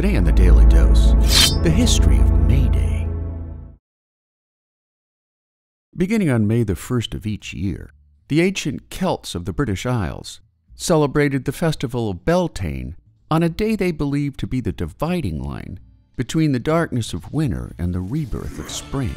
Today on the Daily Dose, the history of May Day. Beginning on May the 1st of each year, the ancient Celts of the British Isles celebrated the festival of Beltane on a day they believed to be the dividing line between the darkness of winter and the rebirth of spring.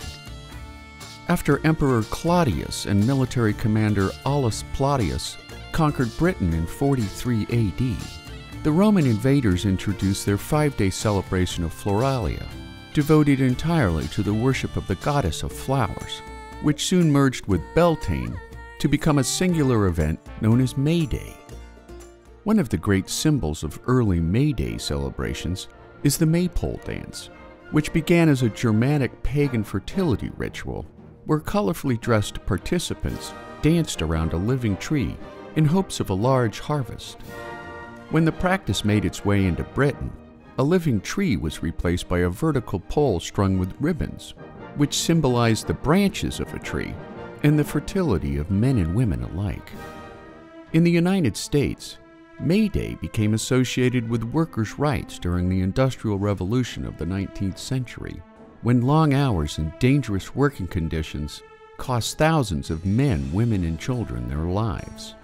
After Emperor Claudius and military commander Aulus Plautius conquered Britain in 43 AD, the Roman invaders introduced their five day celebration of Floralia, devoted entirely to the worship of the goddess of flowers, which soon merged with Beltane to become a singular event known as May Day. One of the great symbols of early May Day celebrations is the Maypole dance, which began as a Germanic pagan fertility ritual where colorfully dressed participants danced around a living tree in hopes of a large harvest. When the practice made its way into Britain, a living tree was replaced by a vertical pole strung with ribbons, which symbolized the branches of a tree and the fertility of men and women alike. In the United States, May Day became associated with workers' rights during the Industrial Revolution of the 19th century, when long hours and dangerous working conditions cost thousands of men, women, and children their lives.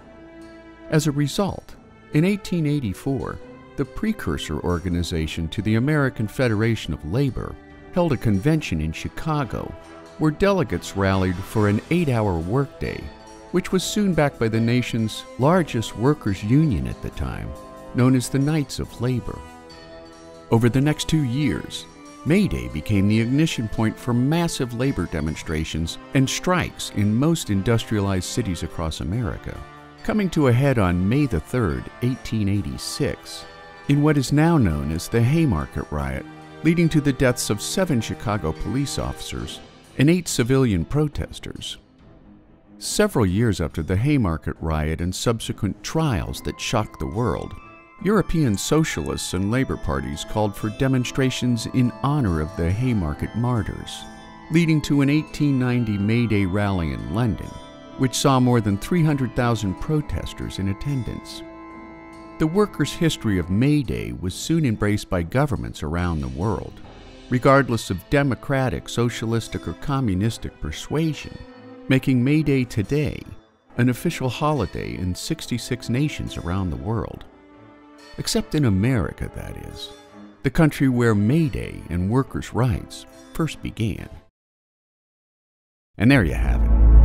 As a result, in 1884, the precursor organization to the American Federation of Labor held a convention in Chicago where delegates rallied for an eight hour workday, which was soon backed by the nation's largest workers' union at the time, known as the Knights of Labor. Over the next two years, May Day became the ignition point for massive labor demonstrations and strikes in most industrialized cities across America coming to a head on May 3, 1886, in what is now known as the Haymarket Riot, leading to the deaths of seven Chicago police officers and eight civilian protesters. Several years after the Haymarket Riot and subsequent trials that shocked the world, European socialists and labor parties called for demonstrations in honor of the Haymarket martyrs, leading to an 1890 May Day rally in London which saw more than 300,000 protesters in attendance. The workers' history of May Day was soon embraced by governments around the world, regardless of democratic, socialistic, or communistic persuasion, making May Day today an official holiday in 66 nations around the world. Except in America, that is, the country where May Day and workers' rights first began. And there you have it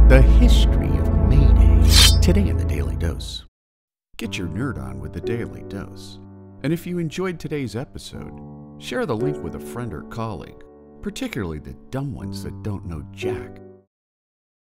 the history of May Day. Today in the Daily Dose. Get your nerd on with the Daily Dose. And if you enjoyed today's episode, share the link with a friend or colleague, particularly the dumb ones that don't know Jack.